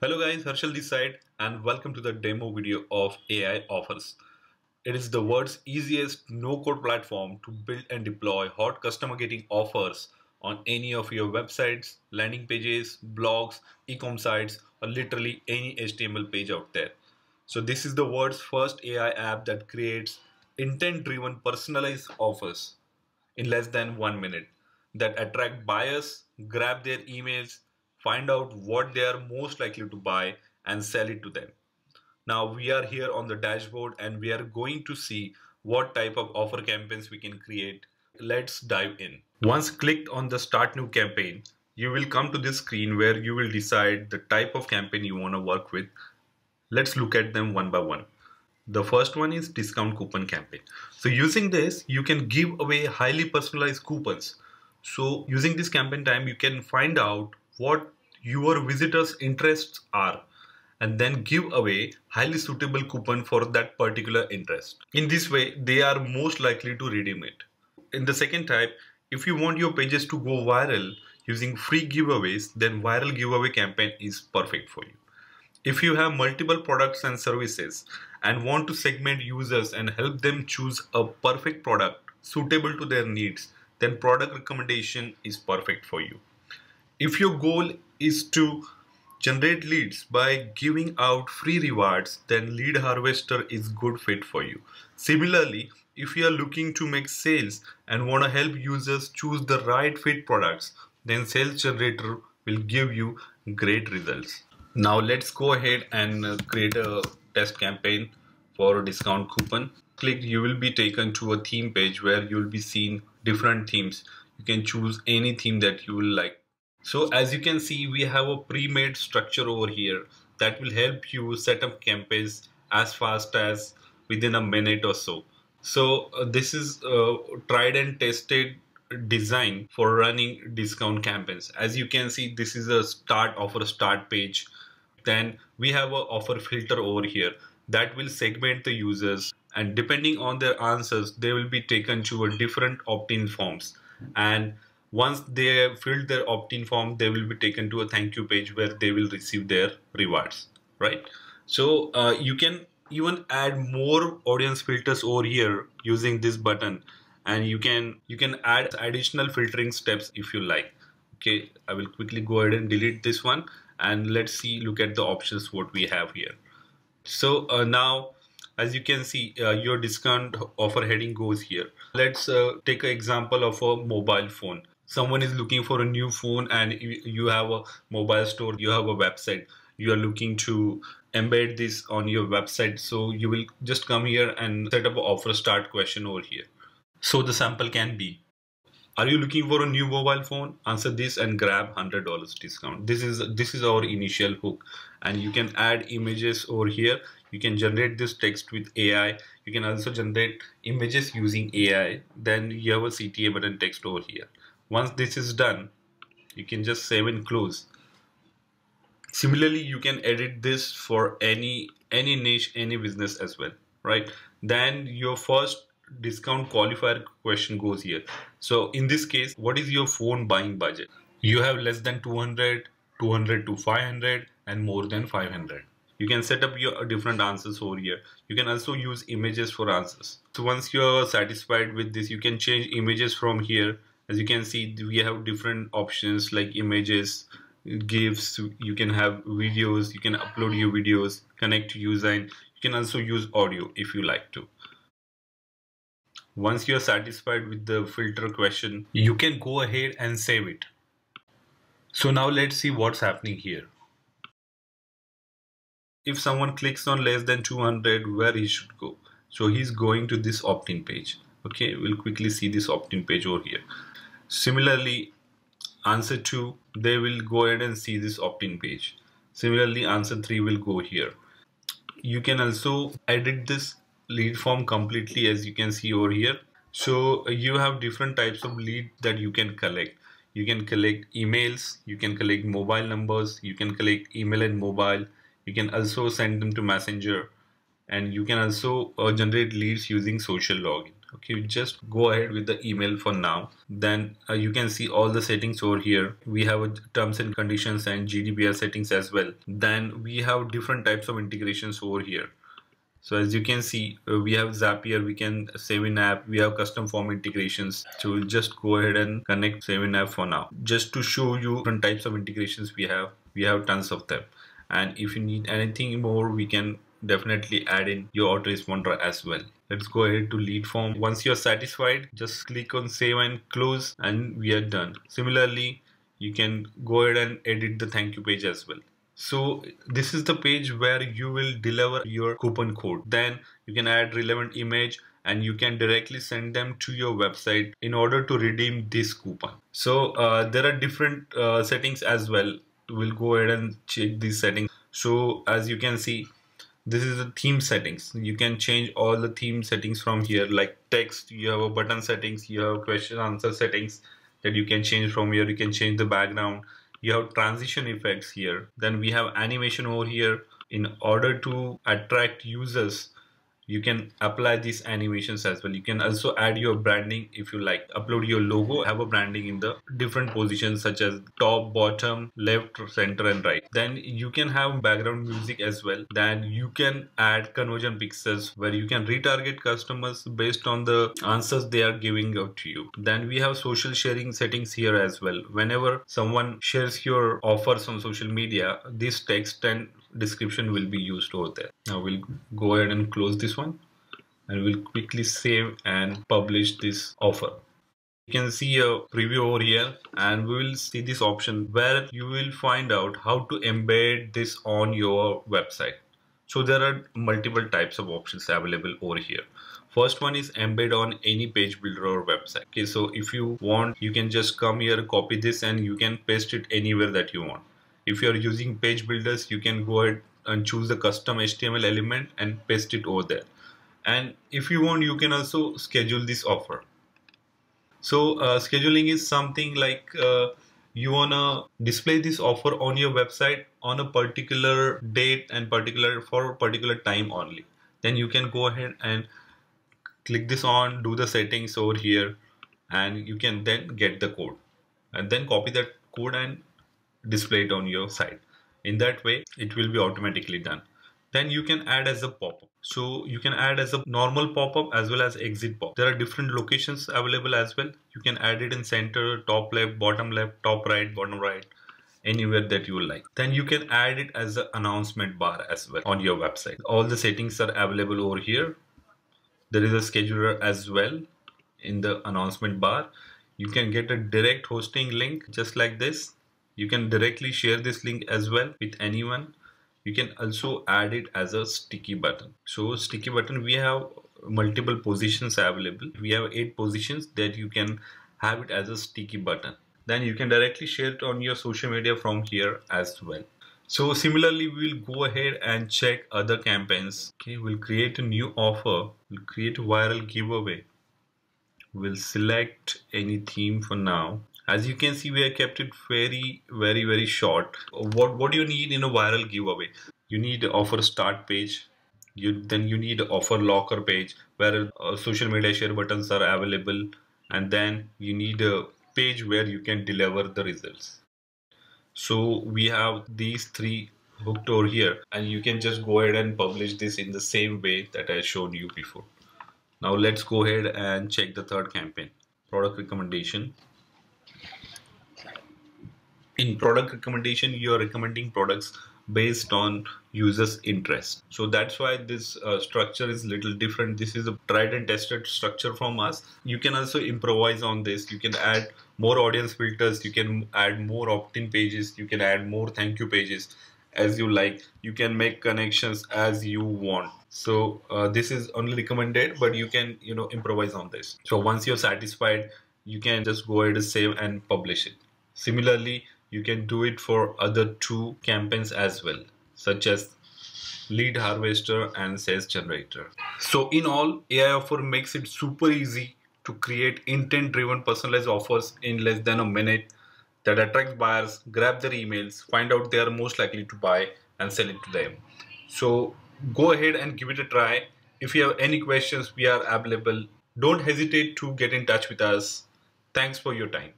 Hello guys, Harshal this side and welcome to the demo video of AI Offers. It is the world's easiest no-code platform to build and deploy hot customer getting offers on any of your websites, landing pages, blogs, e-com sites, or literally any HTML page out there. So this is the world's first AI app that creates intent-driven personalized offers in less than one minute that attract buyers, grab their emails, find out what they are most likely to buy and sell it to them. Now we are here on the dashboard and we are going to see what type of offer campaigns we can create. Let's dive in. Once clicked on the start new campaign, you will come to this screen where you will decide the type of campaign you want to work with. Let's look at them one by one. The first one is discount coupon campaign. So using this, you can give away highly personalized coupons. So using this campaign time, you can find out what your visitors interests are and then give away highly suitable coupon for that particular interest. In this way, they are most likely to redeem it. In the second type, if you want your pages to go viral using free giveaways, then viral giveaway campaign is perfect for you. If you have multiple products and services and want to segment users and help them choose a perfect product suitable to their needs, then product recommendation is perfect for you. If your goal is to generate leads by giving out free rewards, then Lead Harvester is good fit for you. Similarly, if you are looking to make sales and want to help users choose the right fit products, then Sales Generator will give you great results. Now let's go ahead and create a test campaign for a discount coupon. Click, you will be taken to a theme page where you will be seeing different themes. You can choose any theme that you will like so as you can see, we have a pre-made structure over here that will help you set up campaigns as fast as within a minute or so. So uh, this is uh, tried and tested design for running discount campaigns. As you can see, this is a start offer start page. Then we have a offer filter over here that will segment the users and depending on their answers, they will be taken to a different opt-in forms. And once they have filled their opt-in form they will be taken to a thank you page where they will receive their rewards right? So uh, you can even add more audience filters over here using this button. And you can you can add additional filtering steps if you like. Okay i will quickly go ahead and delete this one. And let's see look at the options what we have here. So uh, now as you can see uh, your discount offer heading goes here. Let's uh, take an example of a mobile phone someone is looking for a new phone and you have a mobile store you have a website you are looking to embed this on your website. So you will just come here and set up an offer start question over here. So the sample can be are you looking for a new mobile phone? Answer this and grab $100 discount. This is this is our initial hook. And you can add images over here. You can generate this text with AI you can also generate images using AI then you have a CTA button text over here once this is done you can just save and close similarly you can edit this for any any niche any business as well right? Then your first discount qualifier question goes here. So in this case what is your phone buying budget? You have less than 200 200 to 500 and more than 500 you can set up your different answers over here. You can also use images for answers. So once you're satisfied with this you can change images from here as you can see we have different options like images gifs you can have videos. You can upload your videos connect to user you can also use audio if you like to. Once you're satisfied with the filter question you can go ahead and save it. So now let's see what's happening here. If someone clicks on less than 200 where he should go? So he's going to this opt-in page okay we'll quickly see this opt-in page over here Similarly, answer 2, they will go ahead and see this opt-in page. Similarly, answer 3 will go here. You can also edit this lead form completely as you can see over here. So you have different types of lead that you can collect. You can collect emails, you can collect mobile numbers, you can collect email and mobile. You can also send them to messenger and you can also uh, generate leads using social login okay just go ahead with the email for now. Then uh, you can see all the settings over here. We have a terms and conditions and gdpr settings as well. Then we have different types of integrations over here. So as you can see uh, we have zapier we can save in app we have custom form integrations. So we'll just go ahead and connect save in app for now. Just to show you different types of integrations we have we have tons of them. And if you need anything more we can definitely add in your autoresponder as well. Let's go ahead to lead form. Once you're satisfied just click on save and close and we are done. Similarly you can go ahead and edit the thank you page as well. So this is the page where you will deliver your coupon code. Then you can add relevant image and you can directly send them to your website in order to redeem this coupon. So uh, there are different uh, settings as well. We'll go ahead and check these settings. So as you can see this is the theme settings. You can change all the theme settings from here like text you have a button settings you have question answer settings that you can change from here. You can change the background. You have transition effects here. Then we have animation over here. In order to attract users you can apply these animations as well. You can also add your branding if you like. Upload your logo have a branding in the different positions such as top bottom left center and right. Then you can have background music as well. Then you can add conversion pixels where you can retarget customers based on the answers they are giving out to you. Then we have social sharing settings here as well. Whenever someone shares your offers on social media this text and description will be used over there. Now we'll go ahead and close this one and we'll quickly save and publish this offer. You can see a preview over here and we will see this option where you will find out how to embed this on your website. So there are multiple types of options available over here. First one is embed on any page builder or website. Okay, so if you want, you can just come here, copy this and you can paste it anywhere that you want if you're using page builders you can go ahead and choose the custom HTML element and paste it over there. And if you want you can also schedule this offer. So uh, scheduling is something like uh, you wanna display this offer on your website on a particular date and particular for particular time only. Then you can go ahead and click this on do the settings over here and you can then get the code. And then copy that code and display it on your site in that way it will be automatically done. Then you can add as a pop-up. So you can add as a normal pop-up as well as exit pop there are different locations available as well. You can add it in center top left bottom left top right bottom right anywhere that you like. Then you can add it as an announcement bar as well on your website. All the settings are available over here. There is a scheduler as well in the announcement bar. You can get a direct hosting link just like this you can directly share this link as well with anyone. You can also add it as a sticky button. So sticky button we have multiple positions available. We have eight positions that you can have it as a sticky button. Then you can directly share it on your social media from here as well. So similarly we'll go ahead and check other campaigns. Okay we'll create a new offer. We'll create a viral giveaway. We'll select any theme for now as you can see we have kept it very very very short. What what do you need in a viral giveaway? You need offer start page. You then you need offer locker page where uh, social media share buttons are available. And then you need a page where you can deliver the results. So we have these three hooked over here. And you can just go ahead and publish this in the same way that I showed you before. Now let's go ahead and check the third campaign. Product recommendation in product recommendation you are recommending products based on users interest. So that's why this uh, structure is little different. This is a tried and tested structure from us. You can also improvise on this. You can add more audience filters. You can add more opt-in pages. You can add more thank you pages as you like. You can make connections as you want. So uh, this is only recommended but you can you know improvise on this. So once you're satisfied you can just go ahead and save and publish it. Similarly you can do it for other two campaigns as well such as lead harvester and sales generator so in all ai offer makes it super easy to create intent driven personalized offers in less than a minute that attract buyers grab their emails find out they are most likely to buy and sell it to them so go ahead and give it a try if you have any questions we are available Don't hesitate to get in touch with us. Thanks for your time.